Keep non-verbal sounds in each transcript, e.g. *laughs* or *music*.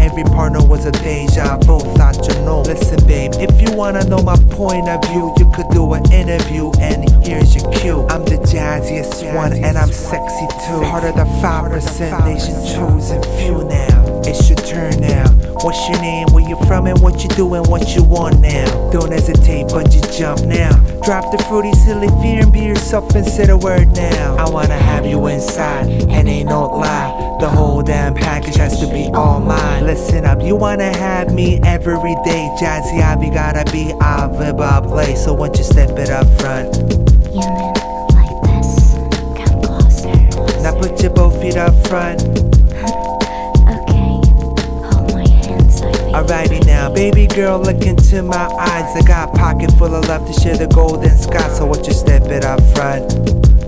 Every partner was a deja vu. Thought you know. Listen, babe, if you wanna know my point of view, you could do an interview and here's your cue. I'm the jazziest one and I'm sexy too. Part of the 5% nation chosen few now. It's your turn now. What's your name? Where you from and what you doing? What you want now? Don't hesitate, bungee jump now. Drop the fruity, silly fear and be yourself and say the word now. I wanna have you inside, and ain't no lie. The whole damn package has to be all mine. Listen up, you wanna have me every day. Jazzy I be gotta be Ava play. So once you step it up front, You like this? Come closer. now put your both feet up front. Okay, hold my hands. I think. Alrighty now, baby girl, look into my eyes. I got a pocket full of love to share the golden sky. So once you step it up front.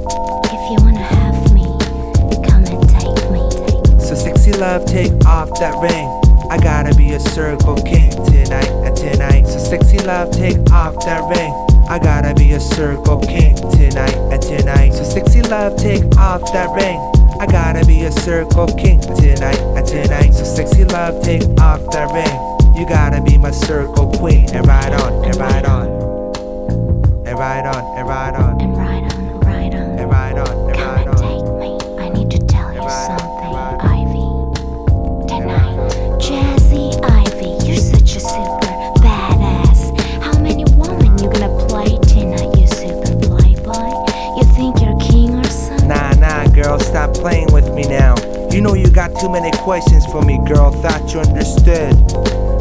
Sexy love, take off that ring. I gotta be a circle king tonight, uh, tonight. So sexy love, take off that ring. I gotta be a circle king tonight, uh, tonight. So sexy love, take off that ring. I gotta be a circle king tonight, uh, tonight. So sexy love, take off that ring. You gotta be my circle queen and and ride on, and ride on, and ride on, And ride on, You know you got too many questions for me, girl. Thought you understood.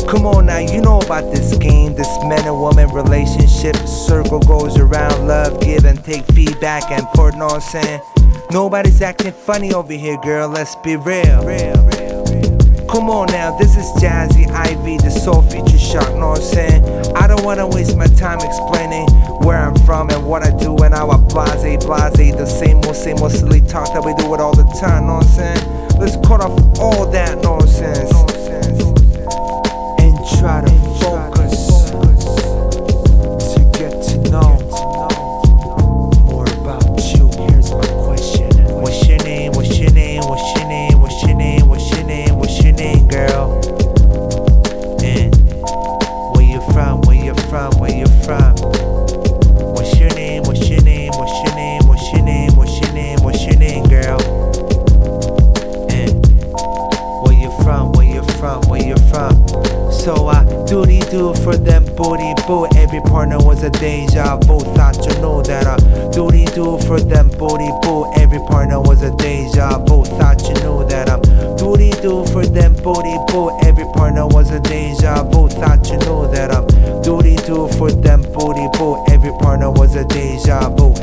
Come on now, you know about this game, this man and woman relationship. Circle goes around, love, give and take feedback and for know what I'm saying. Nobody's acting funny over here, girl. Let's be real. Come on now, this is Jazzy Ivy, the soul feature shock, know what I'm saying? I don't wanna waste my time explaining where I'm from and what I do and how I blase, blase, the same old, same old silly talk that we do it all the time, know what I'm saying? Let's cut off all that nonsense was a deja vu. Thought you know that I duty do for them booty boo. Every partner was a deja vu. Thought you knew that I'm duty do for them booty boo. Every partner was a deja vu. Thought you knew that I'm duty do for them booty boo. Every partner was a deja vu.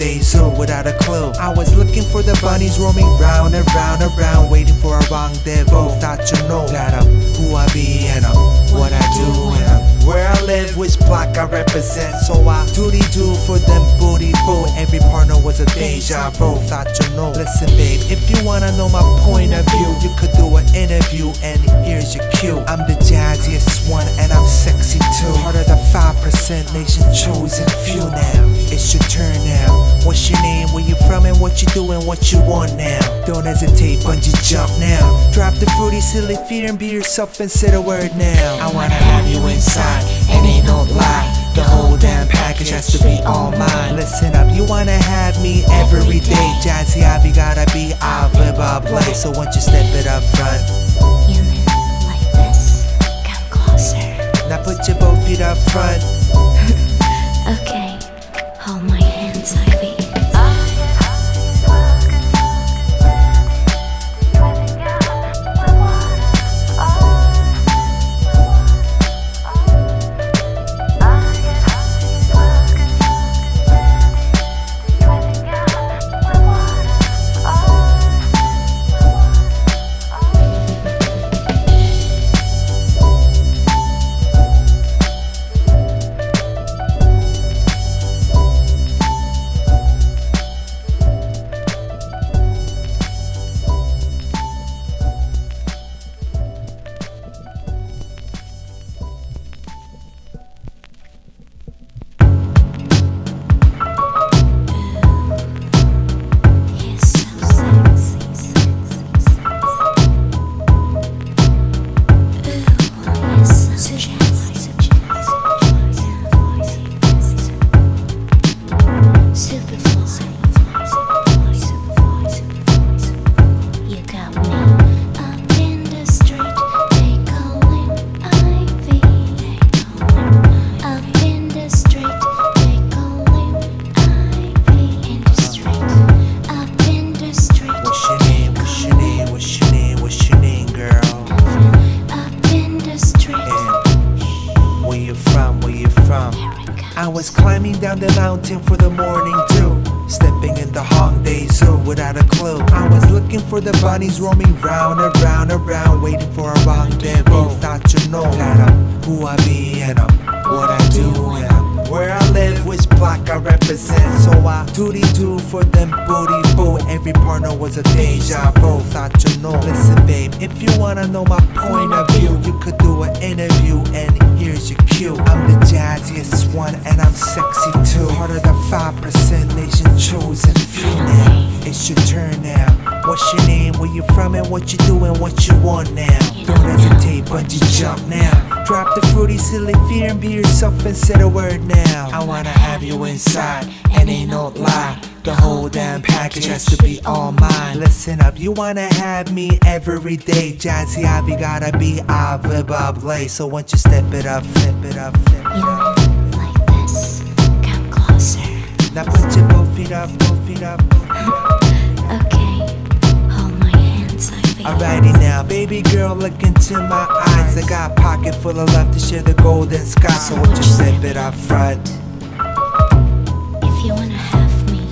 In the Hongdae Zoo without a clue. I was looking for the bunnies roaming round and round and round, waiting for a rendezvous. Thought you know that I'm who I be and I'm what I do and I'm where I live which block I represent. So I duty do for them booty boo. Every partner was a deja vu. Thought you know. Listen, babe, if you wanna know my point of view, you could do an interview and here's your cue. I'm the jazziest one and I'm sexy too. Part of the 5% nation chosen few now. It's your turn now. What's your name? Where you from and what you doing? What you want now? Don't hesitate, bungee jump now. Drop the fruity, silly fear and be yourself and say the word now. I wanna have you inside, and ain't no lie. The whole damn package has to be all mine. Listen up, you wanna have me every day. Jazzy I be gotta be Ava play. So once you step it up front, You mean like this? Come closer. now put your both feet up front. *laughs* represent. So I duty do for them booty boo. Every partner was a deja vu. Thought you know. Listen, babe, if you wanna know my point of view, you could do an interview and here's your cue. I'm the jazziest one and I'm sexy too. Part of the 5% nation chosen few now. It's your turn now. What's your name? Where you from and what you doing? What you want now? Don't hesitate, bungee jump now. Drop the fruity, silly fear and be yourself and say the word now. I wanna have you inside, and ain't no lie. The whole damn package has to be all mine. Listen up, you wanna have me every day. Jazzy I be gotta be Ava Bubbly. So once you step it up, flip it up, flip it up. like this? Come closer. Now put your both feet up, both feet up, both feet up. Alrighty now, baby girl, look into my eyes. I got a pocket full of love to share the golden sky. So you step it up front? If you wanna have me,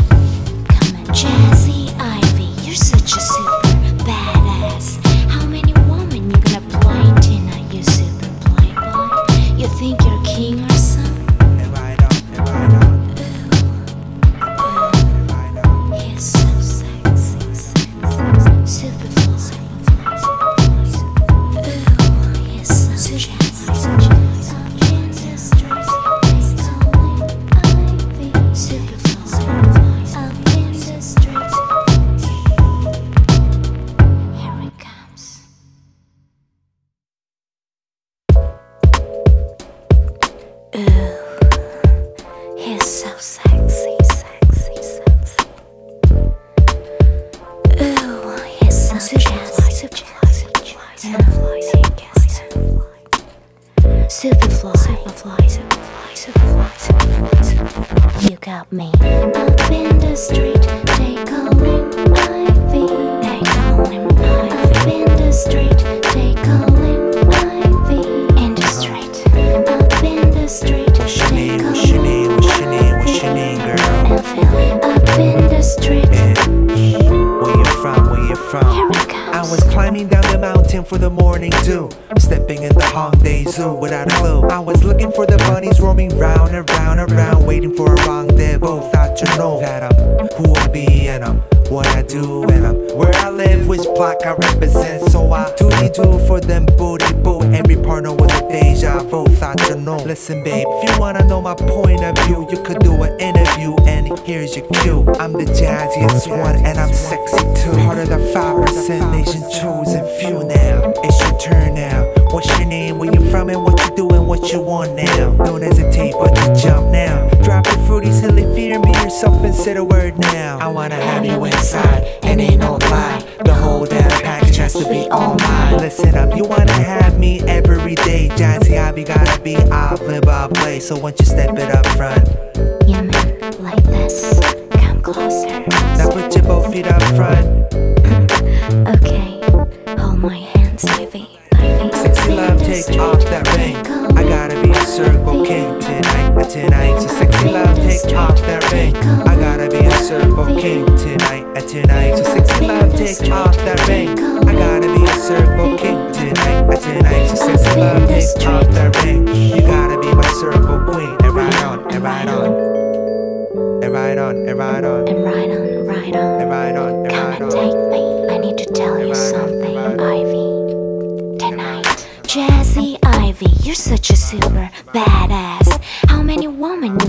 come and Jazzy Without a clue. I was looking for the bunnies roaming round and round and round, waiting for a rendezvous. Thought you know that I'm who I be and I'm what I do and I'm where I live, which block I represent. So I do do for them booty boo. Every partner was a deja vu. Thought you know. Listen, babe, if you wanna know my point me every day. Jazzy, I be gotta be off live I play. So once you step it up front, Yeah, man, like this? Come closer. now put your both feet up front. *laughs* Okay, hold my hands, Ivy. Sexy love, take off that ring. I gotta be a circle king tonight, tonight. So sexy love, take off that ring. I gotta be a circle king tonight, tonight. So sexy love, take off that ring. I gotta be a circle king tonight, uh, tonight. So sexy love, take off that ring. You gotta be my circle queen. And right on, and right on, and right on, and right on, And right on, right on. and right on, and Come and on. take me. I need to tell you something, Ivy. Tonight. Jazzy Ivy, you're such a super badass.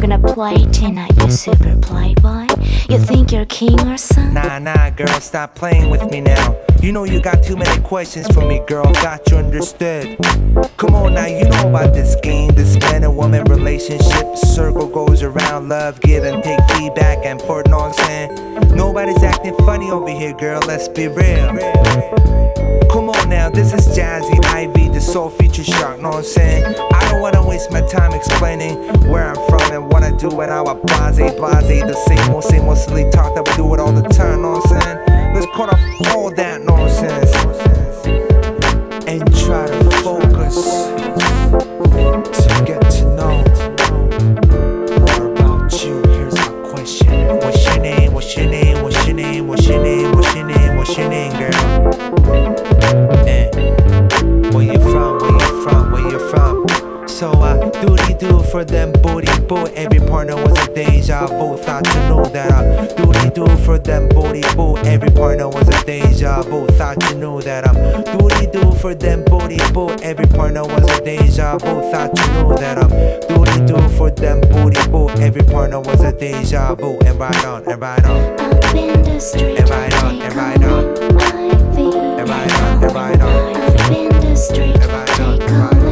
Gonna play tonight, you super playboy? You think you're king or something? Nah, nah, girl, stop playing with me now. You know you got too many questions for me, girl. Got you understood. Come on now, you know about this game, this man and woman relationship. Circle goes around, love, give and take feedback and I'm saying? Nobody's acting funny over here, girl. Let's be real. Come on now, this is Jazzy Ivy, the soul feature shark, know what I'm saying? I don't wanna waste my time explaining where I'm from and what I do and how I blase, blase, the same old, same old silly talk that we do it all the time, know what I'm saying? Let's cut off all that nonsense boo. Every partner was a deja vu. Thought you know that I doody do for them booty boo. Every partner was a deja vu. Thought you knew that I'm doody do for them booty boo. Every partner was a deja vu. Thought you knew that I'm doody do for them booty boo. Every partner was a deja vu. And right on, and right on. Up in the street, And right on, and right on. And right on, and right on. Up in the street, And right on, and right call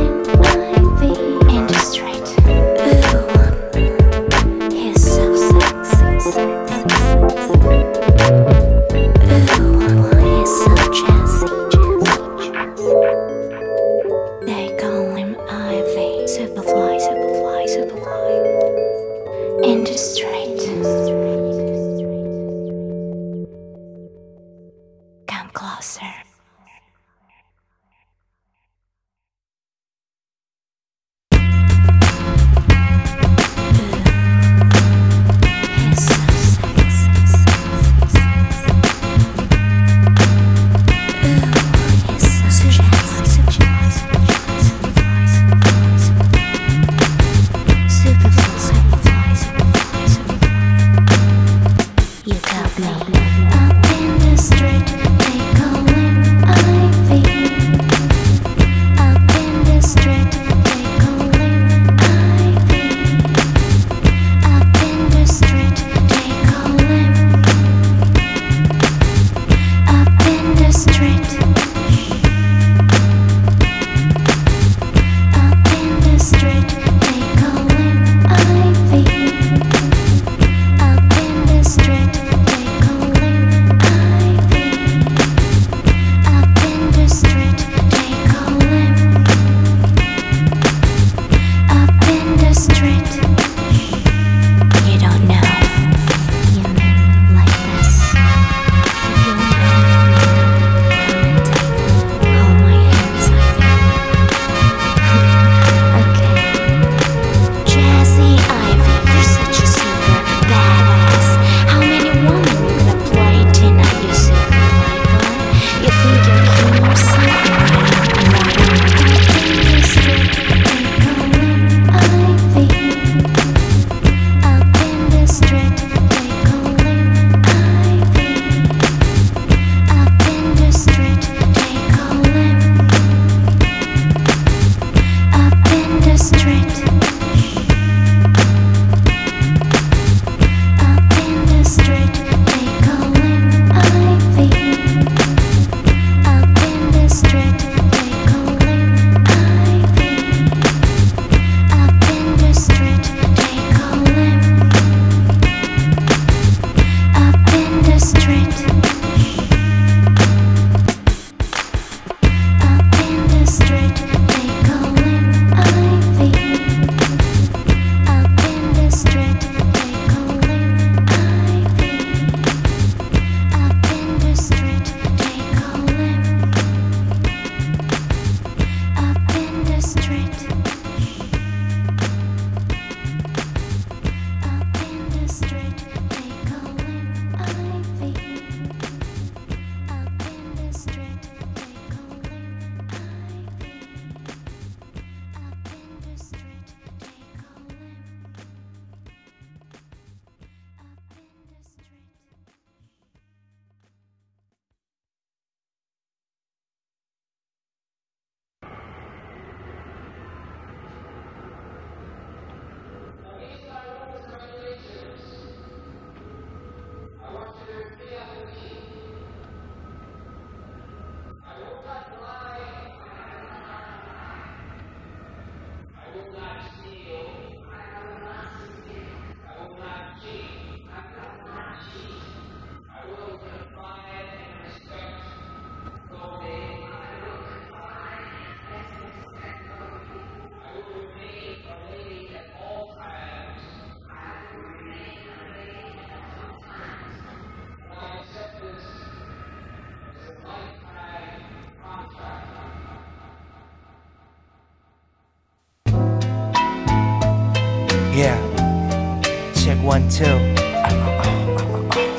Two.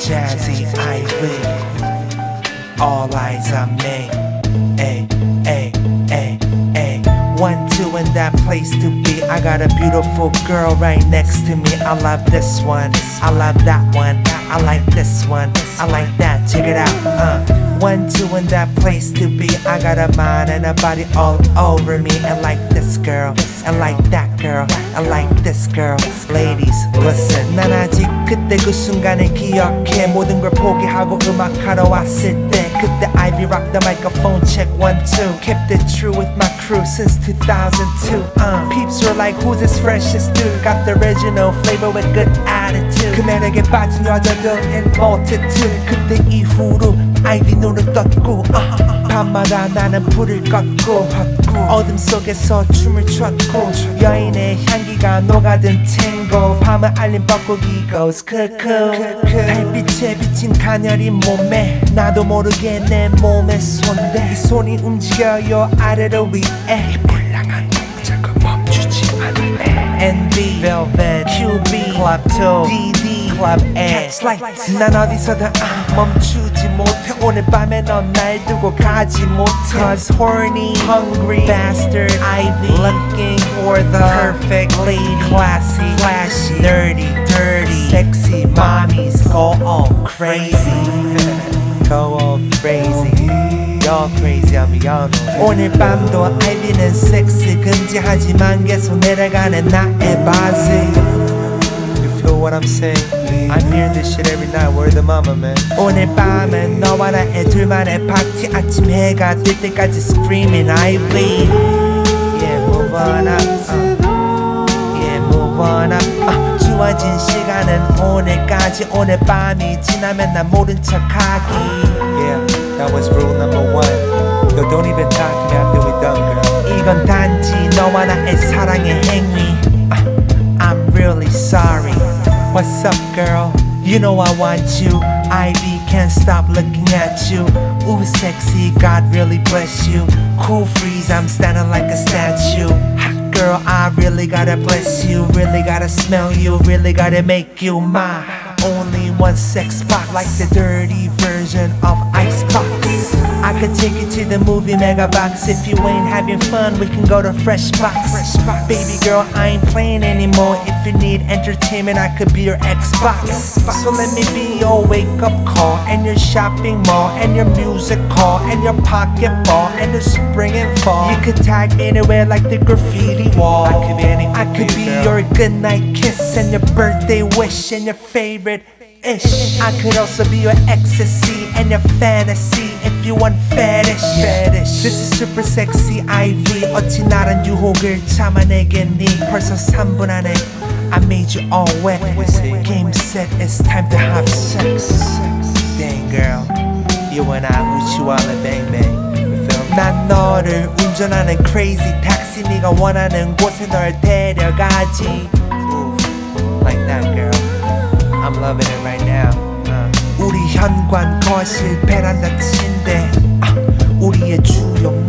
Jazzy Ivy. All eyes on me. Ay, ay, ay, ay. One, two, in that place to be. I got a beautiful girl right next to me. I love this one. I love that one. I like this one. I like that. Check it out. Uh One, two, in that place to be. I got a mind and a body all over me. And like this girl. And like that girl. And like this girl. Ladies, listen. 난 아직 그때 그 순간을 기억해. 모든 걸 포기하고 음악하러 왔을 때. 그때 Ivy rock the microphone. Check one, two. Kept it true with my crew since 2002. Uh, peeps were like, who's this freshest dude? Got the original flavor with good attitude. 그 매력에 빠진 여자들 in multitude. 그때 이후로 아이비 눈을 떴고 uh, 밤마다 나는 불을 껐고 어둠 속에서 춤을 췄고 여인의 향기가 녹아든 탱고. 밤을 알린 뻐꾸기 goes cuckoo 달빛에 비친 가녀린 몸에. 나도 모르게 내 몸에 손대. 이 손이 움직여요 아래로 위에. 불량한 동작은 멈추지 않네 NB, Velvet, QB, Club 2, DD, Club A. 난 어디서든 아, 멈추지 못해 오늘 밤에 넌 날 두고 가지 못해 Cause horny, hungry, bastard, Ivy Looking for the perfect lady Classy, flashy, nerdy, dirty Sexy mommies go all crazy Go all crazy Y'all crazy, I'm y'all know 오늘 밤도 아이비는 섹스 금지하지만 계속 내려가는 나의 바지 You feel what I'm saying? I'm hearing this shit every night, word the mama man 오늘 밤은 너와 나의 둘만의 파티 아침 해가 뜰 때까지 screaming Ivy Yeah, move on up uh. Yeah, move on up uh. 주어진 시간은 오늘까지 오늘 밤이 지나면 난 모른 척하기 Yeah, that was rule number one Yo, don't even talk to me after we done, girl 이건 단지 너와 나의 사랑의 행위 uh, I'm really sorry What's up, girl? You know I want you. Ivy can't stop looking at you. Ooh, sexy, God really bless you. Cool freeze, I'm standing like a statue. Girl, I really gotta bless you. Really gotta smell you, really gotta make you my Only one sex spot Like the dirty version of Icebox I could take you to the movie Mega Box. If you ain't having fun, we can go to Fresh Box. Baby girl, I ain't playing anymore. If you need entertainment, I could be your Xbox. So let me be your wake-up call And your shopping mall And your music call And your pocket ball And the spring and fall. You could tag me anywhere like the graffiti wall. I could be anything I could be your goodnight kiss And your birthday wish And your favorite ish. I could also be your ecstasy and your fantasy if you want fetish. fetish. This is super sexy Ivy. 어찌 나란 유혹을 참아내겠니? 벌써 3분 안에 I made you all wet. Game set, it's time to have sex. Dang girl, you and I, 우치와라 bang bang. 난 너를 운전하는 crazy taxi. 네가 원하는 곳에 널 데려가지 Like that I'm loving it right now uh. 우리 현관 거실 베란다 침대 아, 우리의 주요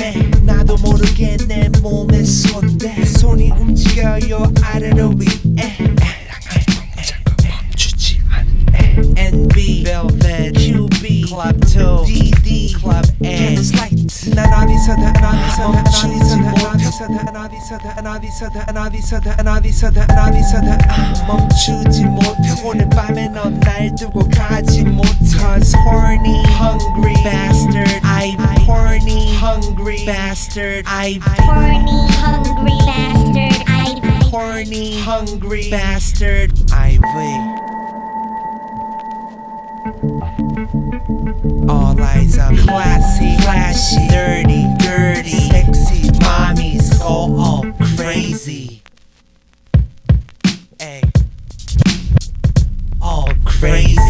몸에 나도 모르게 내 몸에 손대 손이 움직여요 아래로 위에 NB Velvet QB Club 2 DD Club A Light 난 어디서든 어디서든 어디서든 어디서든 어디서든 어디서든 어디서든 어디서든 어디서든 아, 멈추지 못해 오늘 밤에 넌 날 두고 가지 못 Cause horny hungry bastard I'm horny hungry bastard I'm Horny, hungry bastard. I horny hungry bastard Ivy All eyes on classy, flashy, dirty, dirty, sexy mommies go all crazy. Ay, all crazy.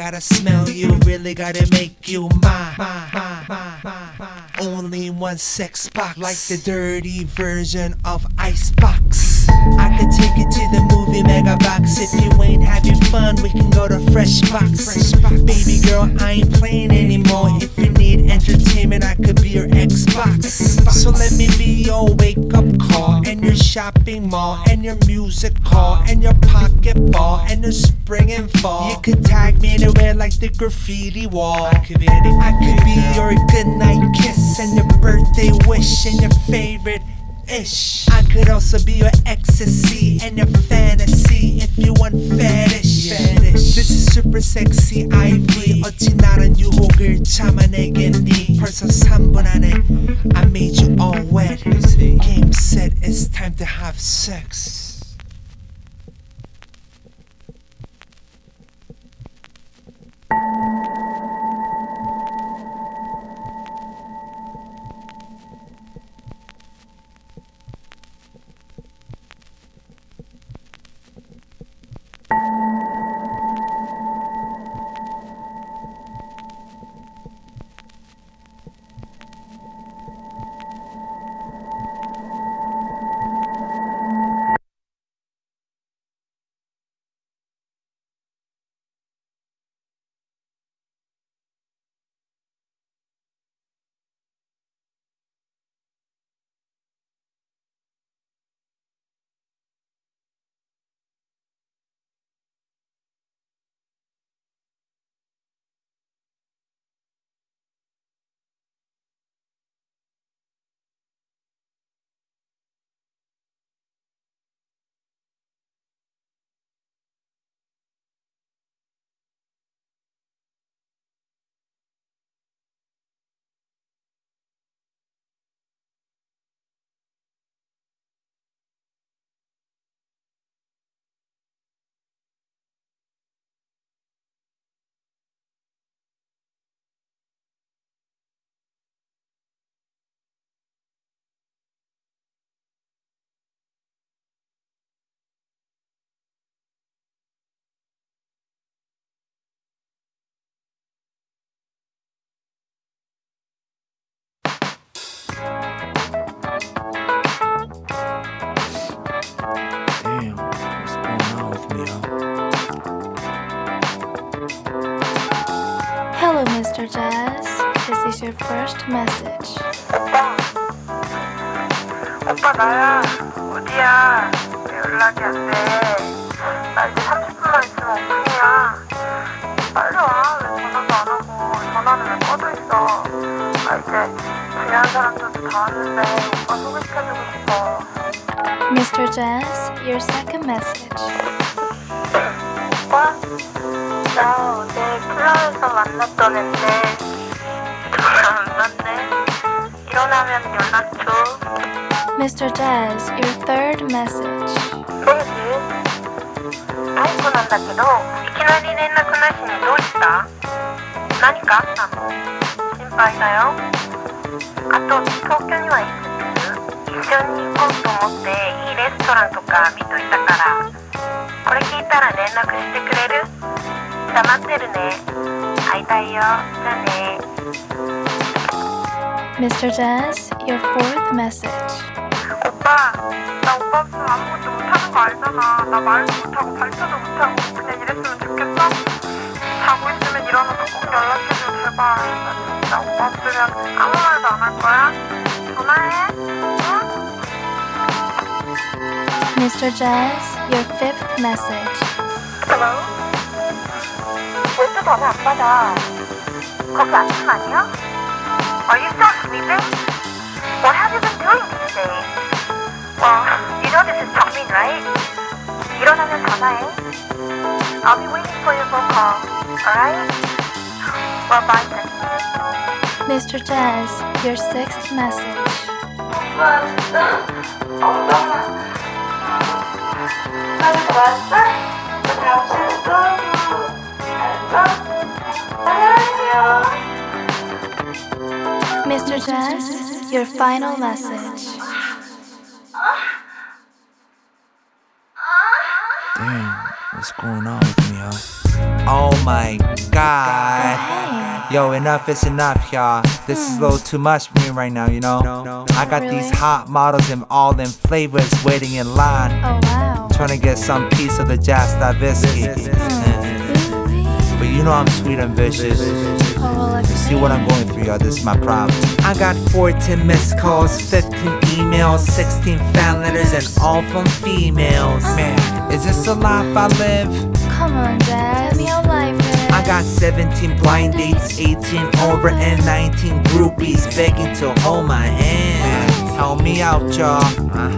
Gotta, smell you. Really gotta make you my. Only one sex box, like the dirty version of Icebox. I could take you to the movie mega box. If you ain't having fun, we can go to Fresh Box. Baby girl, I ain't playing anymore. If you need entertainment, I could be your Xbox. So let me be your wake up call, and your shopping mall, and your music call, and your pocket ball, and your spring and fall. You could tag me anywhere like the graffiti wall. I could be I could be your goodnight kiss, and your birthday wish, and your favorite ish. I could also be your ecstasy and your fantasy if you want fetish. fetish. This is super sexy Ivy. 어찌 나란 유혹을 참아내겠니? 벌써 3분 안에 I made you all wet. Game said it's time to have sex. you your first message. 오빠. 오빠 나야. 어디야? 왜 연락이 안 돼? 나 이제 30분만 있으면 오픈이야. 빨리 와. 왜 전화도 안 하고 전화는 왜 꺼져 있어? 나 이제 중요한 사람들도 다 왔는데 오빠 소개시켜주고 싶어. Mr. Jazz, your second message. 오빠? 나 어제 클럽에서 만났던 앤데 전화 안 받네. 일어나면 연락 줘. Mr. Jazz, your third message. そうです最後なんだけどいきなり連絡なしにどうした何かあったの心配だよあと東京にはいつ一緒に行こうと思っていいレストランとか見といたからこれ聞いたら連絡してくれるじゃあ待ってるね会いたいよじゃあね Mr. Jazz, your fourth message. 오빠, 나 오빠 없으면 아무것도 못하는 거 알잖아. 나 말도 못하고 발표도 못하고 그냥 이랬으면 좋겠어? 자고 있으면 일어나서 꼭 연락해줘, 제발. 나 진짜 오빠 없으면 아무 말도 안 할 거야. 전화해, 응? Mr. Jazz, your fifth message. Hello? 왜또 전화 안 받아? 거기 아침 아니야? Are you still sleeping? What have you been doing these days? Well, you know this is Jongmin, right? 일어나면 전화해. I'll be waiting for your phone call. Alright? Well, bye then. Mr. Jazz, your sixth message. 오빠 진짜 엄마만 나를 좋아했어? 당신도 알았어? 안녕 Mr. Jazz, your final message. Dang, what's going on with me, yo? Oh my god. Yo, enough is enough, y'all. This is a little too much for me right now, you know? I got these hot models in all them flavors waiting in line, Oh wow. trying to get some piece of the Jazz whiskey. Hmm. But you know I'm sweet and vicious. Well, See what I'm going through, y'all. This is my problem. I got 14 missed calls, 15 emails, 16 fan letters, and all from females. Man, is this the life I live? Come on, Jazz. Tell me how life is. I got 17 blind dates, 18 over, and 19 groupies begging to hold my hand. Help me out, y'all.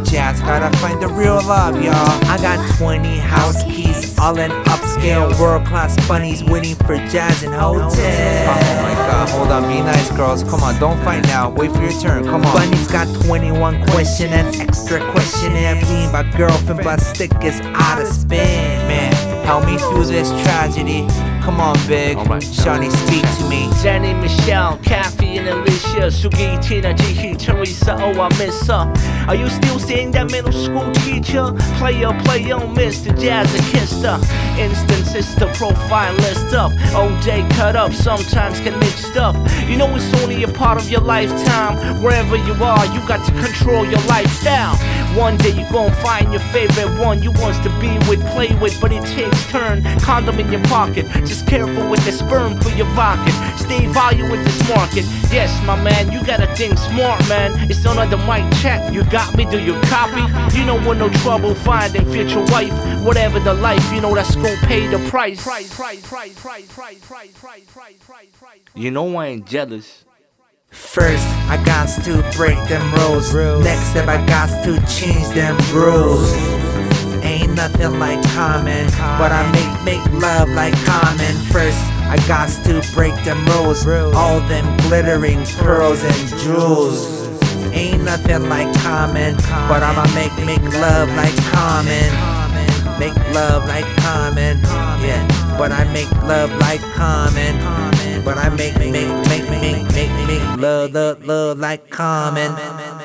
Jazz gotta find the real love, y'all. I got 20 house keys, all in upscale, world class bunnies waiting for Jazz in hotel. Oh my god, hold on, be nice, girls. Come on, don't fight now. Wait for your turn. Come on. Bunny's got 21 question and extra questionnaire. Being my girlfriend, but stick is out of spin, man. Help me through this tragedy. Come on, big. Shawnee, speak to me. Jenny, Michelle, Kathy, and Alicia, Sugi, Tina, Jihi, Teresa, oh I miss her. Are you still seeing that middle school teacher? Player, play on Mr. Jazz and kissed her. Instances the profile list up. OJ cut up, sometimes get mixed up. You know it's only a part of your lifetime. Wherever you are, you got to control your lifestyle. One day you gon' find your favorite one you wants to be with, play with, but it takes turn. Condom in your pocket, just careful with the sperm for your pocket. Stay value with this market. Yes, my man, you gotta think smart, man. It's on the mic check. You got me, do you copy? You know with no trouble finding future wife. Whatever the life, you know that's gon' pay the price. You know I ain't jealous. First, I got to break them rules. Next step, I got to change them rules. Ain't nothing like common, but I make make love like common. First, I got to break them rules. All them glittering pearls and jewels. Ain't nothing like common, but I'ma make make love like common. Make love like common, yeah. But I make love like common. But I make make make make make make love love love like common.